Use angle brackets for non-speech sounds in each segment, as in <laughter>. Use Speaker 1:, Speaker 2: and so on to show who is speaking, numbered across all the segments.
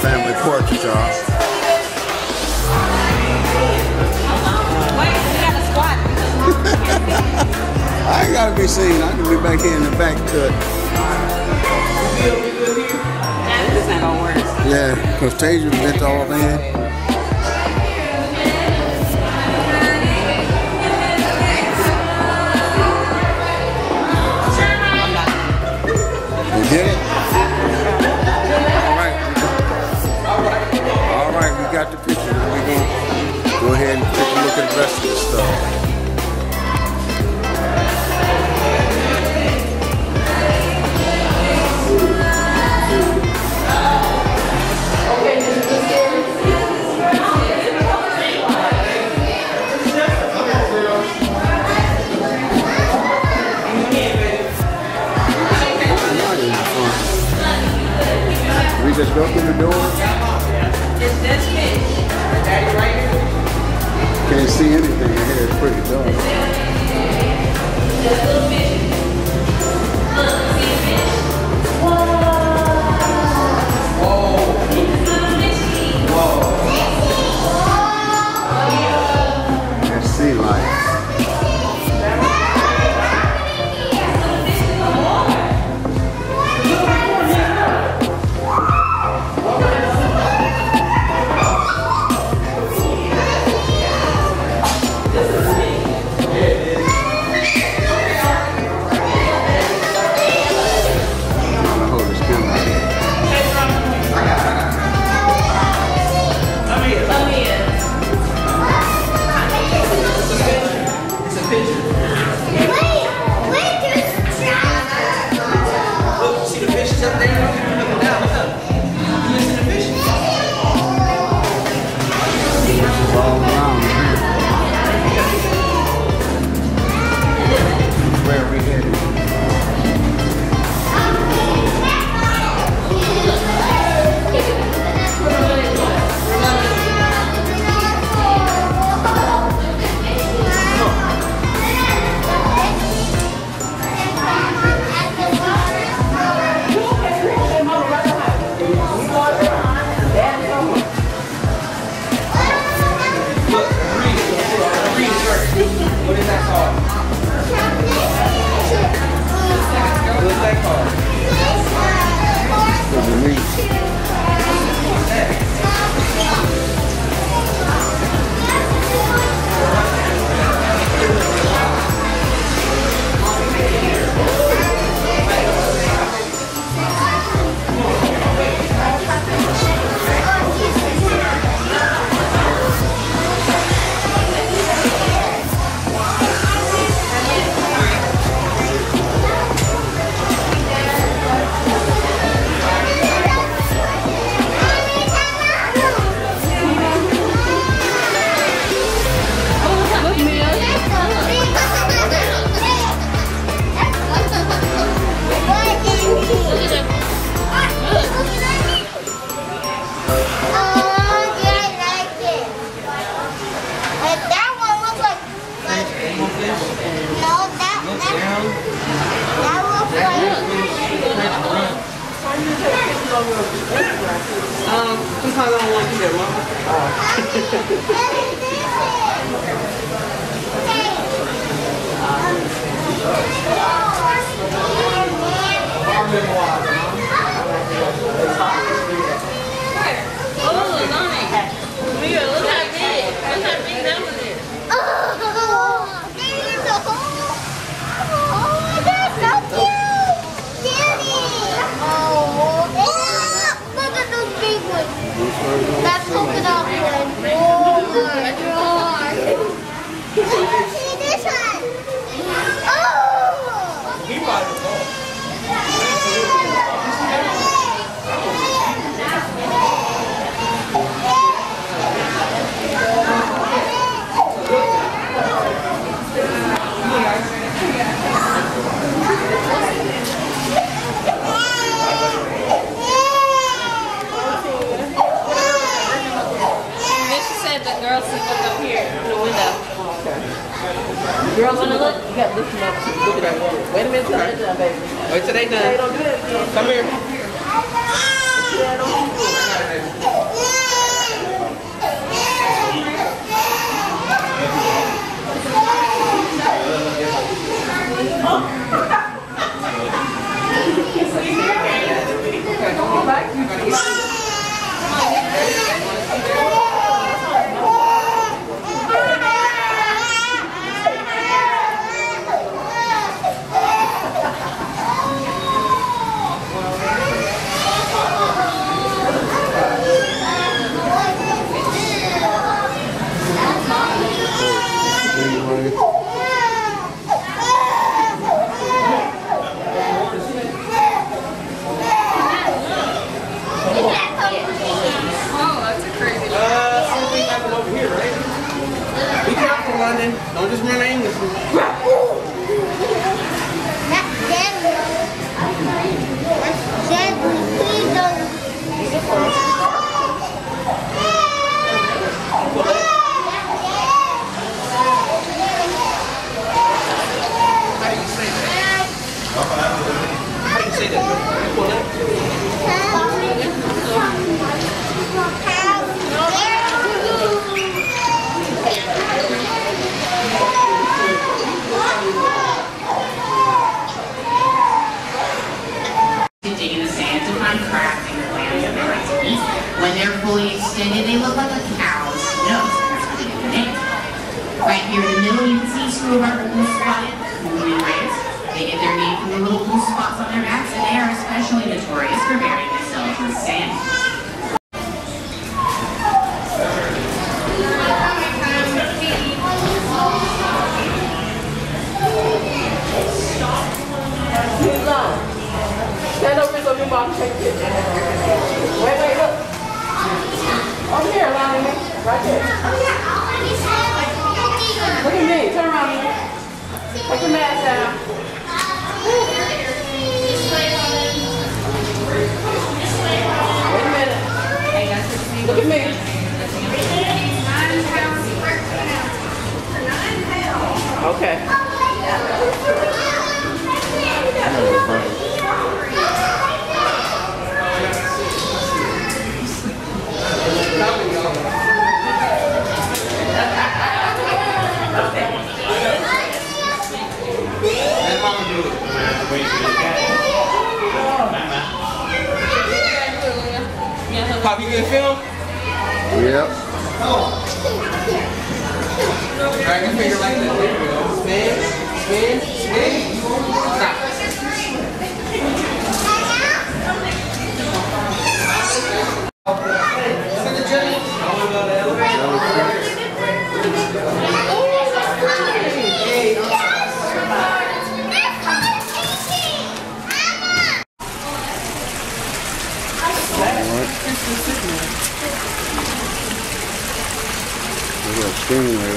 Speaker 1: family portrait, y'all.
Speaker 2: Wait, we got a squat.
Speaker 1: I ain't gotta be seen. I can be back here in the back cut.
Speaker 2: This ain't gonna work.
Speaker 1: Yeah, because Tasia bent all in. Got the picture. We're to go ahead and take a look at the rest of stuff. Just go through the door. Can't see anything in here. It's pretty dark.
Speaker 2: Girls,
Speaker 3: wanna look? You gotta lift them up look at that. Wait a minute till they're done, baby.
Speaker 4: Wait till they
Speaker 3: Hey,
Speaker 4: done.
Speaker 3: don't do that.
Speaker 4: Come here.
Speaker 2: Anyway,
Speaker 1: Don't just run aimlessly.
Speaker 5: That's deadly. That's. Please don't.
Speaker 1: How do you say that? How do you say that? Pull it.
Speaker 6: to dig in the sand to find crabs and clams that they like to eat. When they're fully extended, they look like a cow's nose. Right here in the middle, you can see two of our blue spotted. They get their name from the little blue spots on their backs, and they are especially notorious for burying themselves in sand.
Speaker 3: Stand over so your mom can take a picture. Wait, wait, look. Over here, Lonnie. Right there. Look at me. Turn around, me. Take your mask down. Wait a minute. Look at me. Okay.
Speaker 1: You get film?
Speaker 2: yep.
Speaker 1: Drag your finger like that. There we go. Spin, spin, spin.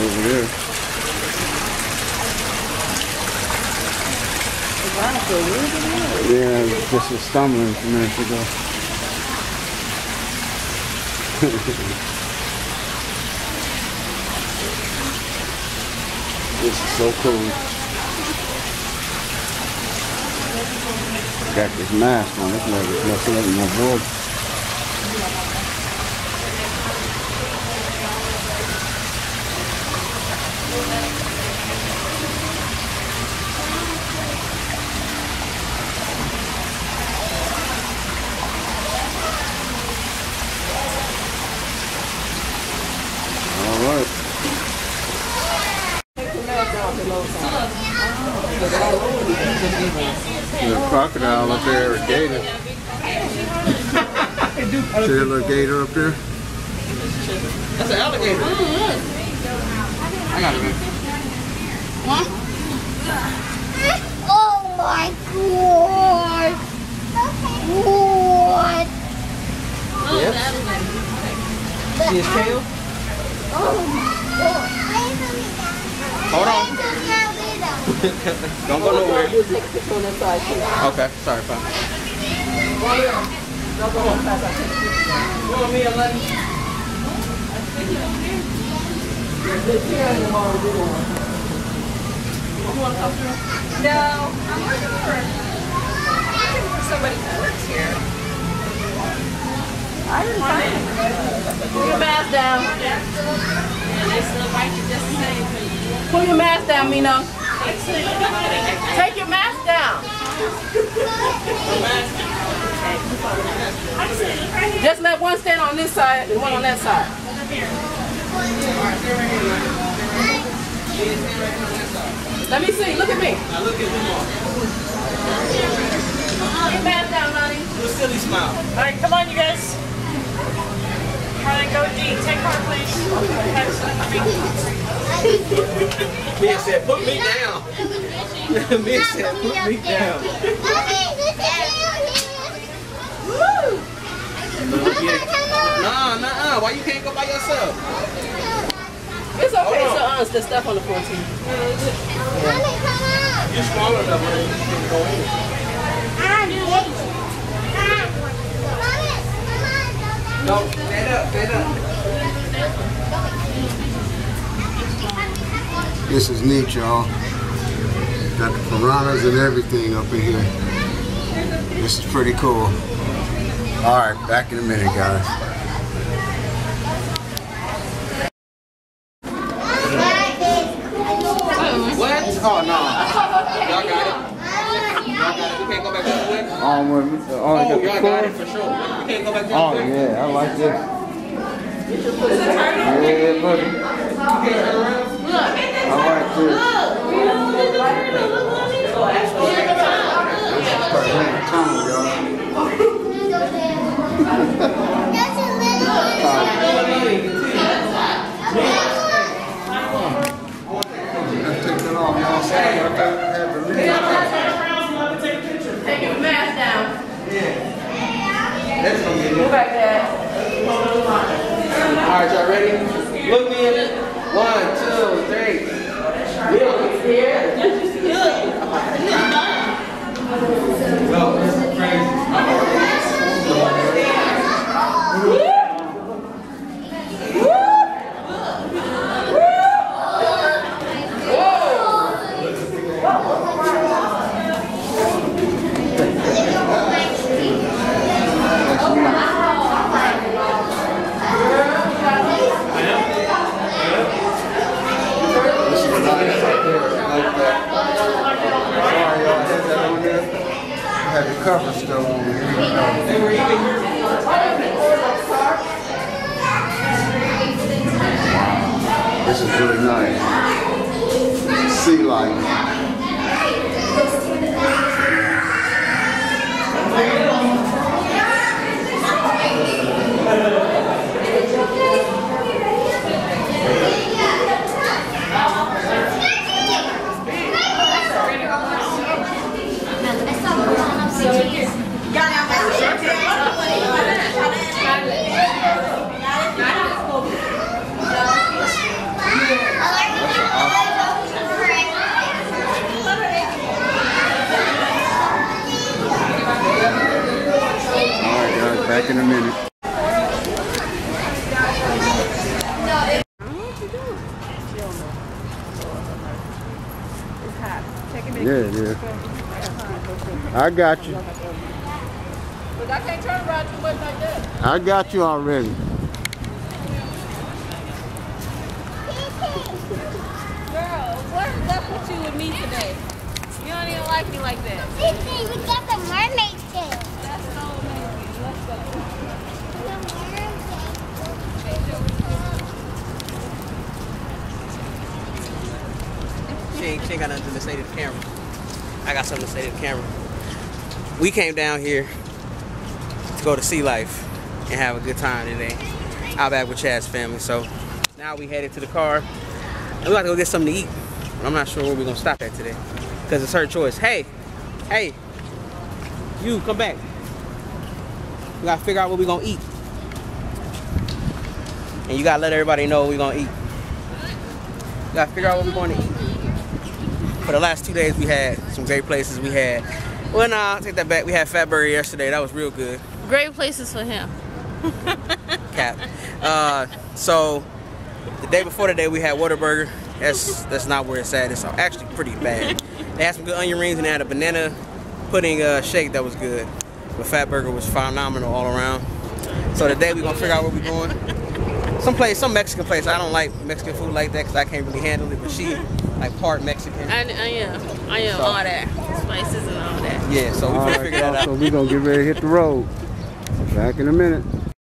Speaker 2: Over there. Yeah, just was stumbling a to go. <laughs> this is so cool. Got this mask on. this it's messing up my voice. All right. There's a crocodile up there, a gator. See that little gator up there?
Speaker 1: That's an alligator. I got it, man.
Speaker 5: Oh my god! What?
Speaker 1: See his tail? Oh. Hold on. Don't go nowhere.
Speaker 3: We'll take a
Speaker 7: No, I'm working for, working for somebody works here.
Speaker 3: I didn't find. Put your mask down. Pull your mask down, Mino. Take your mask down. Just let one stand on this side and one on that side. Let me see. Look at me.
Speaker 1: Now look at them all.
Speaker 3: Put your down, Lonnie.
Speaker 1: Do a silly smile.
Speaker 8: All right, come on, you guys. Harlan, go D. Take heart, please. <laughs>
Speaker 1: Mia said, put me down. <laughs> Mia said, put me down. Woo! Nah, Nah, nah, why you can't go by yourself?
Speaker 3: It's okay,
Speaker 1: Hold on.
Speaker 3: so honest, there's stuff on the floor too.
Speaker 1: You're smaller enough where you can go in. No, stand up, stand up.
Speaker 2: This is neat, y'all. Got the piranhas and everything up in here. This is pretty cool. All right, back in a minute, guys.
Speaker 1: Oh, no. Y'all got it. Y'all got it. We can't go back.
Speaker 9: On with me.
Speaker 1: Oh, y'all
Speaker 9: the
Speaker 1: got it for sure. We can't go back to this
Speaker 9: Oh yeah, I like oh, this. Yeah, buddy. I like this.
Speaker 2: Let's take that off, y'all. Sorry, I had the lid.
Speaker 3: Take your mask down.
Speaker 1: That's gonna get
Speaker 3: Go
Speaker 1: it.
Speaker 3: back there.
Speaker 1: All right, y'all ready? Look me in it. One, two, three. Well, it's crazy.
Speaker 2: This is nice right there. I like that. Sorry, y'all. Had that on there. I had the cover still on there.
Speaker 1: They were even here.
Speaker 2: This is really nice. Sea life. All right, guys. Back in a minute. Yeah, yeah. I got you.
Speaker 3: Look, I can't turn around too much like that.
Speaker 2: I got you already.
Speaker 7: Girl, what is up with you and me today? You don't even like me like that.
Speaker 5: We got the mermaid tail.
Speaker 7: That's so amazing. Let's go.
Speaker 1: She ain't, she ain't got nothing to say to the camera. I got something to say to the camera. We came down here to go to Sea Life and have a good time today. Out back with Chad's family. So now we headed to the car. And we got to go get something to eat. But I'm not sure where we're gonna stop at today. Because it's her choice. Hey, hey, you come back. We gotta figure out what we're gonna eat. And you gotta let everybody know what we're gonna eat. We gotta figure out what we're gonna eat. For the last two days, we had some great places. We had, well, nah, I'll take that back. We had Fatburger yesterday. That was real good.
Speaker 7: Great places for him.
Speaker 1: Cap. Uh, so the day before today, we had Whataburger. That's that's not where it's at. It's actually pretty bad. They had some good onion rings and they had a banana pudding uh, shake that was good. But Fatburger was phenomenal all around. So today we're gonna figure out where we're going. Some place, some Mexican place. I don't like Mexican food like that because I can't really handle it. But she like part Mexican.
Speaker 7: I, I am. I am
Speaker 1: So-
Speaker 7: all that. Spices and all that.
Speaker 1: Yeah, so we
Speaker 2: All
Speaker 1: finna
Speaker 2: right,
Speaker 1: figure that out.
Speaker 2: so we gonna get ready to hit the road. Back in a minute.